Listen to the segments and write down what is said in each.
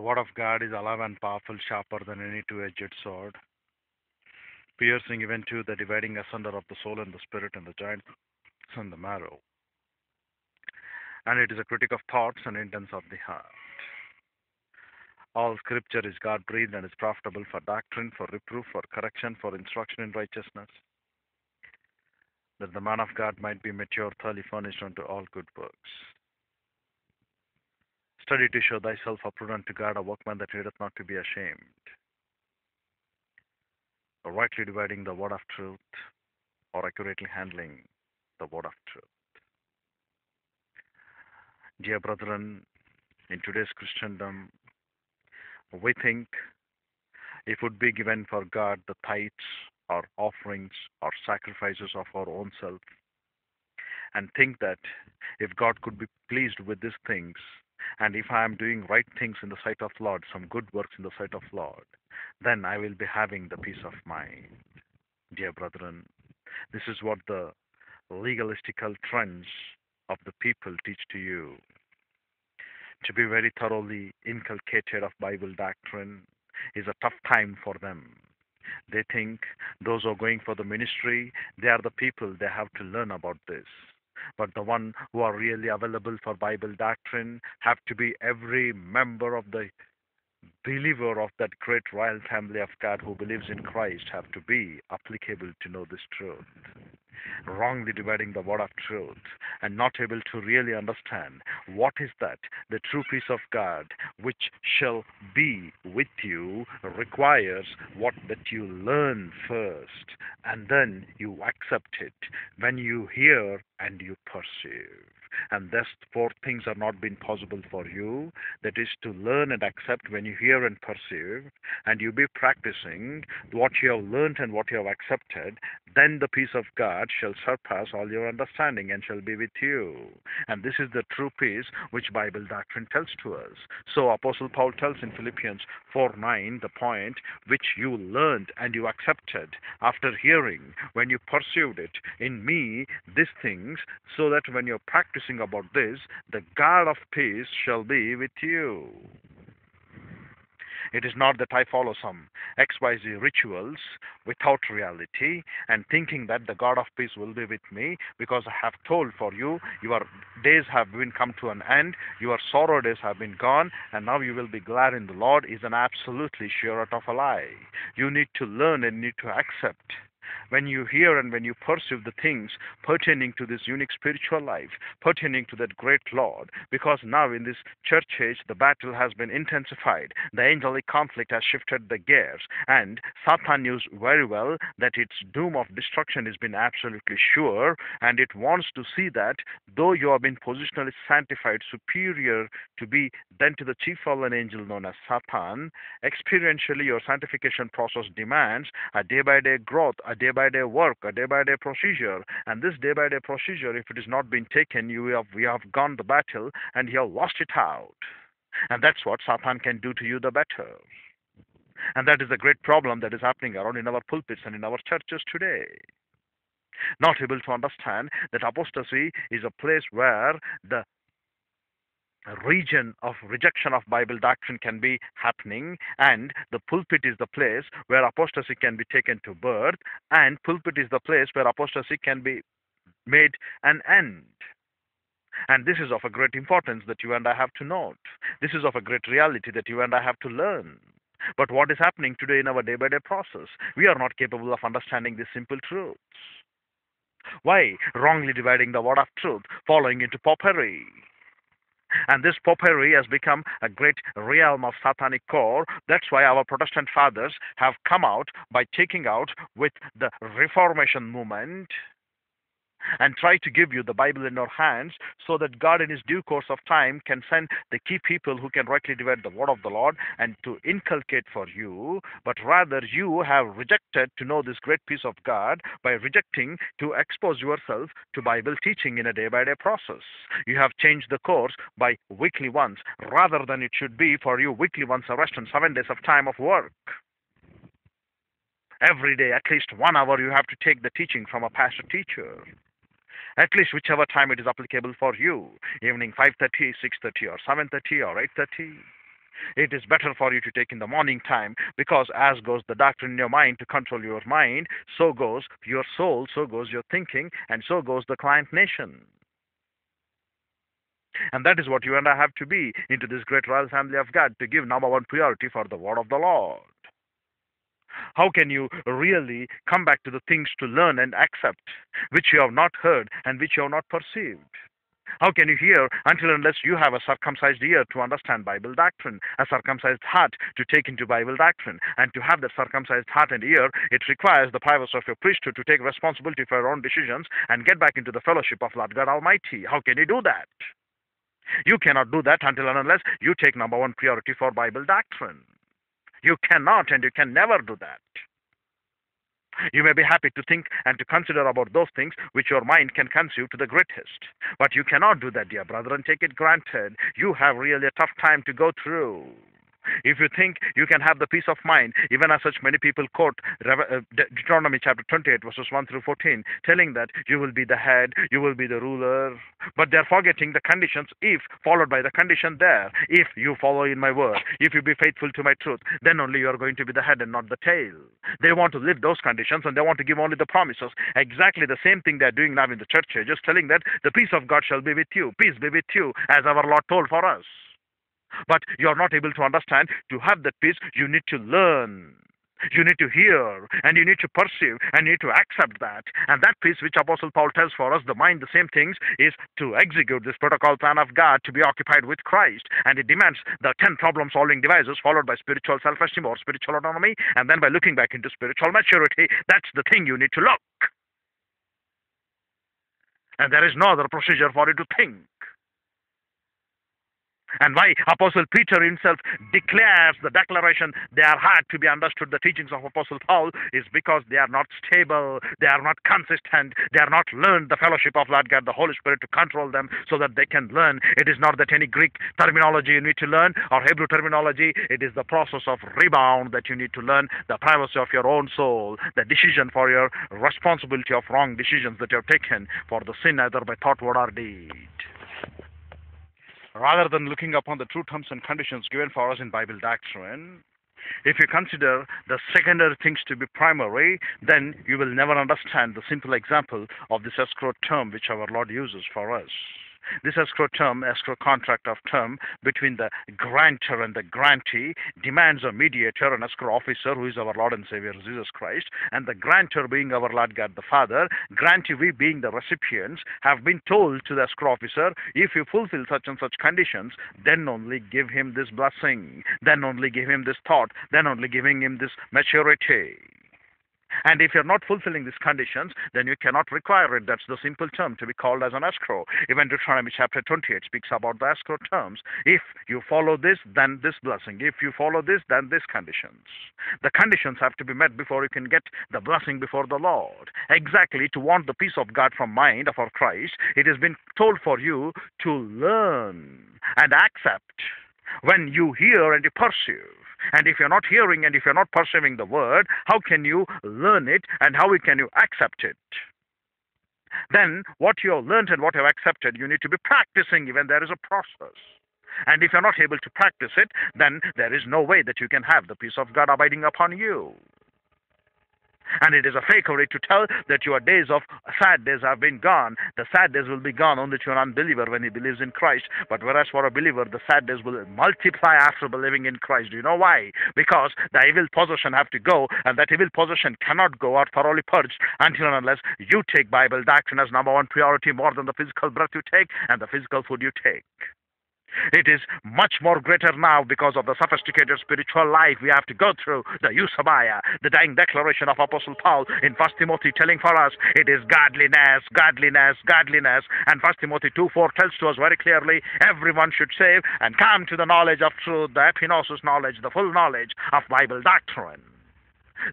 The word of God is alive and powerful, sharper than any two edged sword, piercing even to the dividing asunder of the soul and the spirit and the joints and the marrow. And it is a critic of thoughts and intents of the heart. All scripture is God breathed and is profitable for doctrine, for reproof, for correction, for instruction in righteousness, that the man of God might be mature, thoroughly furnished unto all good works. Study to show thyself approved unto God, a workman that needeth not to be ashamed, rightly dividing the word of truth, or accurately handling the word of truth. Dear brethren, in today's Christendom, we think it would be given for God the tithes or offerings or sacrifices of our own self, and think that if God could be pleased with these things, and if I am doing right things in the sight of Lord, some good works in the sight of Lord, then I will be having the peace of mind. Dear brethren, this is what the legalistical trends of the people teach to you. To be very thoroughly inculcated of Bible doctrine is a tough time for them. They think those who are going for the ministry, they are the people they have to learn about this. But the one who are really available for Bible doctrine have to be every member of the believer of that great royal family of God who believes in Christ have to be applicable to know this truth. Wrongly dividing the word of truth and not able to really understand what is that the true peace of God which shall be with you requires what that you learn first and then you accept it when you hear and you perceive and thus four things are not been possible for you. That is to learn and accept when you hear and perceive and you be practicing what you have learned and what you have accepted then the peace of god shall surpass all your understanding and shall be with you. And this is the true peace which bible doctrine tells to us. So apostle paul tells in philippians 4 9 the point which you learned and you accepted after hearing when you perceived it in me these things so that when you're practicing about this, the God of peace shall be with you. It is not that I follow some XYZ rituals without reality and thinking that the God of peace will be with me because I have told for you, your days have been come to an end, your sorrow days have been gone, and now you will be glad in the Lord is an absolutely sure out of a lie. You need to learn and need to accept when you hear and when you perceive the things pertaining to this unique spiritual life, pertaining to that great Lord, because now in this church age the battle has been intensified, the angelic conflict has shifted the gears, and Satan knows very well that its doom of destruction has been absolutely sure, and it wants to see that though you have been positionally sanctified, superior to be then to the chief fallen angel known as Satan, experientially your sanctification process demands a day by day growth, a day by day work, a day by day procedure. And this day by day procedure, if it is not been taken, you have we have gone the battle and you have lost it out. And that's what Satan can do to you the better. And that is the great problem that is happening around in our pulpits and in our churches today. Not able to understand that apostasy is a place where the region of rejection of Bible doctrine can be happening, and the pulpit is the place where apostasy can be taken to birth, and pulpit is the place where apostasy can be made an end. And this is of a great importance that you and I have to note. This is of a great reality that you and I have to learn. But what is happening today in our day by day process? We are not capable of understanding these simple truths. Why? Wrongly dividing the word of truth, falling into popery. And this popery has become a great realm of satanic core. That's why our Protestant fathers have come out by taking out with the Reformation movement and try to give you the Bible in your hands so that God, in His due course of time, can send the key people who can rightly divide the word of the Lord and to inculcate for you. But rather, you have rejected to know this great peace of God by rejecting to expose yourself to Bible teaching in a day by day process. You have changed the course by weekly once rather than it should be for you weekly once a rest and seven days of time of work every day at least one hour you have to take the teaching from a pastor teacher at least whichever time it is applicable for you evening 5.30 6.30 or 7.30 or 8.30 It is better for you to take in the morning time because as goes the doctrine in your mind to control your mind, so goes your soul, so goes your thinking, and so goes the client nation. And that is what you and I have to be into this great royal family of God to give number one priority for the word of the Lord. How can you really come back to the things to learn and accept which you have not heard and which you have not perceived? How can you hear until unless you have a circumcised ear to understand Bible doctrine, a circumcised heart to take into Bible doctrine, and to have that circumcised heart and ear, it requires the privacy of your priesthood to take responsibility for your own decisions and get back into the fellowship of Lord God Almighty. How can you do that? You cannot do that until and unless you take number one priority for Bible doctrine. You cannot and you can never do that. You may be happy to think and to consider about those things which your mind can conceive to the greatest. But you cannot do that, dear brother, and take it granted. You have really a tough time to go through. If you think you can have the peace of mind, even as such many people quote uh, Deuteronomy chapter 28, verses 1 through 14, telling that you will be the head, you will be the ruler, but they're forgetting the conditions if, followed by the condition there. If you follow in my word, if you be faithful to my truth, then only you are going to be the head and not the tail. They want to live those conditions and they want to give only the promises. Exactly the same thing they're doing now in the church just telling that the peace of God shall be with you, peace be with you, as our Lord told for us. But you're not able to understand. To have that peace, you need to learn. You need to hear and you need to perceive and you need to accept that. And that peace which Apostle Paul tells for us, the mind, the same things, is to execute this protocol plan of God to be occupied with Christ. And it demands the 10 problem solving devices followed by spiritual self esteem or spiritual autonomy. And then by looking back into spiritual maturity, that's the thing you need to look. And there is no other procedure for you to think. And why Apostle Peter himself declares the declaration they are hard to be understood, the teachings of Apostle Paul, is because they are not stable, they are not consistent, they are not learned the fellowship of Lord God, the Holy Spirit to control them so that they can learn. It is not that any Greek terminology you need to learn or Hebrew terminology, it is the process of rebound that you need to learn, the privacy of your own soul, the decision for your responsibility of wrong decisions that you have taken for the sin either by thought, word, or deed rather than looking upon the true terms and conditions given for us in Bible doctrine, if you consider the secondary things to be primary, then you will never understand the simple example of this escrow term which our Lord uses for us. This escrow term, escrow contract of term between the grantor and the grantee demands a mediator, an escrow officer who is our Lord and Savior Jesus Christ, and the grantor being our Lord God the Father, grantee we being the recipients, have been told to the escrow officer, if you fulfill such and such conditions, then only give him this blessing, then only give him this thought, then only giving him this maturity. And if you're not fulfilling these conditions, then you cannot require it. That's the simple term to be called as an escrow. Even Deuteronomy chapter 28 speaks about the escrow terms. If you follow this, then this blessing. If you follow this, then these conditions. The conditions have to be met before you can get the blessing before the Lord. Exactly to want the peace of God from mind of our Christ, it has been told for you to learn and accept when you hear and you perceive. And if you're not hearing and if you're not perceiving the word, how can you learn it and how can you accept it? Then what you have learned and what you have accepted, you need to be practicing even there is a process. And if you're not able to practice it, then there is no way that you can have the peace of God abiding upon you. And it is a fakery to tell that your days of sad days have been gone. The sad days will be gone only to an unbeliever when he believes in Christ. But whereas for a believer, the sad days will multiply after believing in Christ. Do you know why? Because the evil possession have to go, and that evil possession cannot go out thoroughly purged until and unless you take Bible doctrine as number one priority more than the physical breath you take and the physical food you take. It is much more greater now because of the sophisticated spiritual life we have to go through. The Eusebia, the dying declaration of Apostle Paul in 1 Timothy telling for us it is godliness, godliness, godliness. And 1 Timothy 2 4 tells to us very clearly everyone should save and come to the knowledge of truth, the epignosis knowledge, the full knowledge of Bible doctrine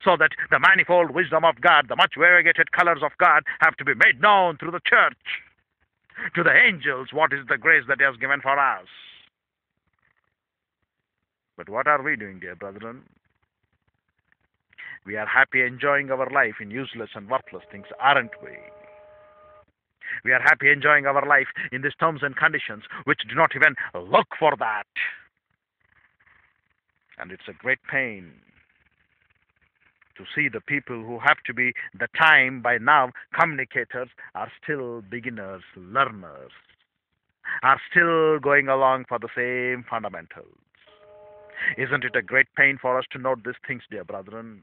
so that the manifold wisdom of God, the much variegated colors of God have to be made known through the church to the angels what is the grace that He has given for us. But what are we doing, dear brethren? We are happy enjoying our life in useless and worthless things, aren't we? We are happy enjoying our life in these terms and conditions which do not even look for that. And it's a great pain to see the people who have to be the time by now communicators are still beginners, learners, are still going along for the same fundamentals. Isn't it a great pain for us to note these things, dear brethren?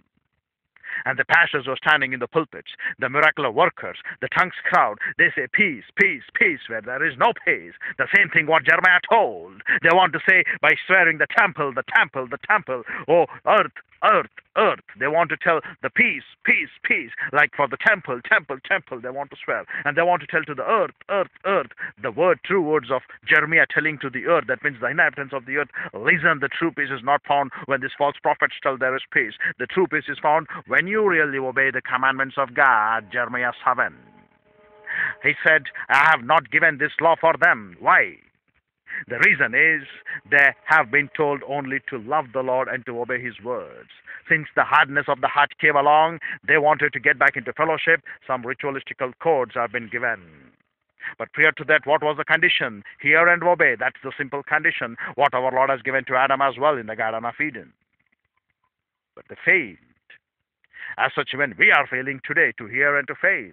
And the pastors were standing in the pulpits, the miracle workers, the tongues crowd, they say peace, peace, peace, where there is no peace. The same thing what Jeremiah told. They want to say by swearing the temple, the temple, the temple, oh earth, earth, earth. They want to tell the peace, peace, peace. Like for the temple, temple, temple, they want to swear. And they want to tell to the earth, earth, earth. The word, true words of Jeremiah telling to the earth, that means the inhabitants of the earth, listen, the true peace is not found when these false prophets tell there is peace. The true peace is found when you really obey the commandments of God, Jeremiah 7. He said, I have not given this law for them. Why? The reason is they have been told only to love the Lord and to obey His words. Since the hardness of the heart came along, they wanted to get back into fellowship. Some ritualistical codes have been given. But prior to that, what was the condition? Hear and obey. That's the simple condition. What our Lord has given to Adam as well in the Garden of Eden. But they failed. As such, when we are failing today to hear and to fail,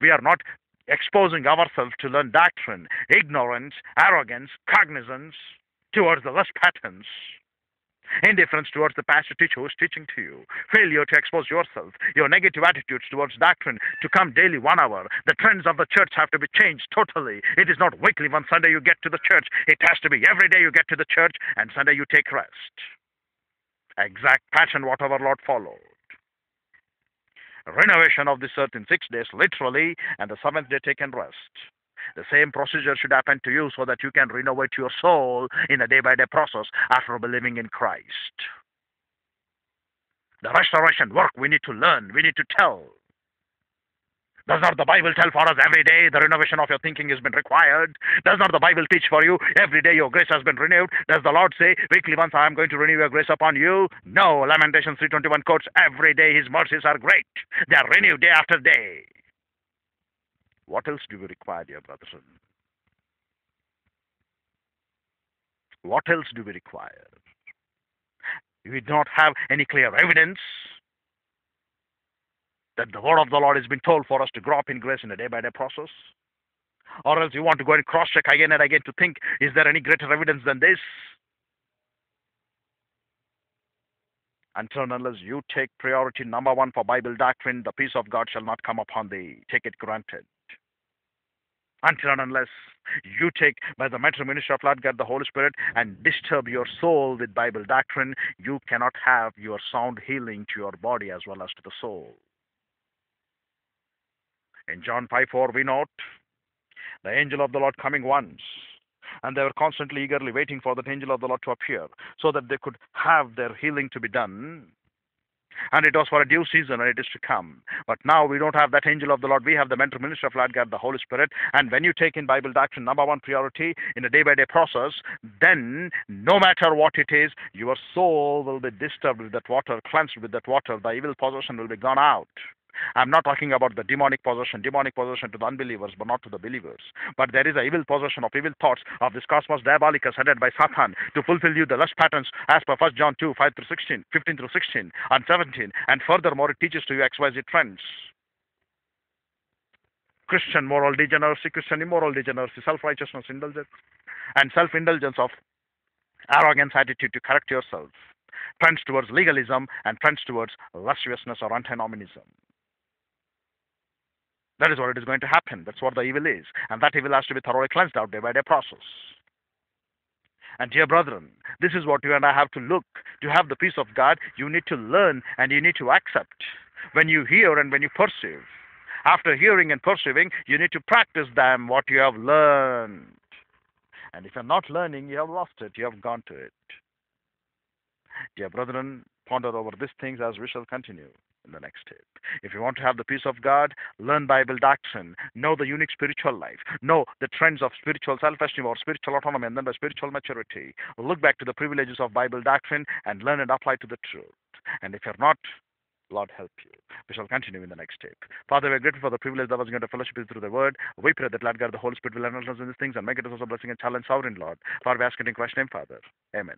we are not exposing ourselves to learn doctrine, ignorance, arrogance, cognizance towards the lust patterns, indifference towards the pastor teacher who is teaching to you, failure to expose yourself, your negative attitudes towards doctrine to come daily one hour. The trends of the church have to be changed totally. It is not weekly one Sunday you get to the church. It has to be every day you get to the church and Sunday you take rest. Exact pattern what our Lord followed renovation of this earth in six days, literally, and the seventh day taken rest. The same procedure should happen to you so that you can renovate your soul in a day by day process after believing in Christ. The restoration work we need to learn, we need to tell. Does not the Bible tell for us every day the renovation of your thinking has been required? Does not the Bible teach for you every day your grace has been renewed? Does the Lord say, weekly once I am going to renew your grace upon you? No. Lamentations 3.21 quotes, every day his mercies are great. They are renewed day after day. What else do we require, dear brothers? What else do we require? We do not have any clear evidence that the word of the Lord has been told for us to grow up in grace in a day by day process? Or else you want to go and cross check again and again to think, is there any greater evidence than this? Until and unless you take priority number one for Bible doctrine, the peace of God shall not come upon thee. Take it granted. Until and unless you take by the mental ministry of Lord God the Holy Spirit and disturb your soul with Bible doctrine, you cannot have your sound healing to your body as well as to the soul. In John 5 4, we note the angel of the Lord coming once. And they were constantly eagerly waiting for that angel of the Lord to appear so that they could have their healing to be done. And it was for a due season and it is to come. But now we don't have that angel of the Lord. We have the mentor minister of Lord God, the Holy Spirit. And when you take in Bible doctrine, number one priority in a day by day process, then no matter what it is, your soul will be disturbed with that water, cleansed with that water. The evil possession will be gone out. I'm not talking about the demonic possession, demonic possession to the unbelievers, but not to the believers. But there is a evil possession of evil thoughts of this cosmos diabolicus headed by Satan to fulfill you the lust patterns as per 1 John 2, 5 through 16, 15 through 16, and 17. And furthermore, it teaches to you XYZ trends. Christian moral degeneracy, Christian immoral degeneracy, self-righteousness, indulgence, and self-indulgence of arrogance attitude to correct yourself trends towards legalism and trends towards lasciviousness or antinomianism. That is what it is going to happen. That's what the evil is. And that evil has to be thoroughly cleansed out day by day process. And dear brethren, this is what you and I have to look. To have the peace of God, you need to learn and you need to accept. When you hear and when you perceive. After hearing and perceiving, you need to practice them what you have learned. And if you're not learning, you have lost it. You have gone to it. Dear brethren, ponder over these things as we shall continue in the next tip. If you want to have the peace of God, learn Bible doctrine, know the unique spiritual life, know the trends of spiritual self-esteem or spiritual autonomy, and then by spiritual maturity. Look back to the privileges of Bible doctrine and learn and apply to the truth. And if you're not, Lord help you. We shall continue in the next tape. Father, we're grateful for the privilege that was going to fellowship through the word. We pray that Lord God, the Holy Spirit will enable us in these things and make it us a blessing and challenge sovereign, Lord. Father, we ask it in Christ's name, Father. Amen.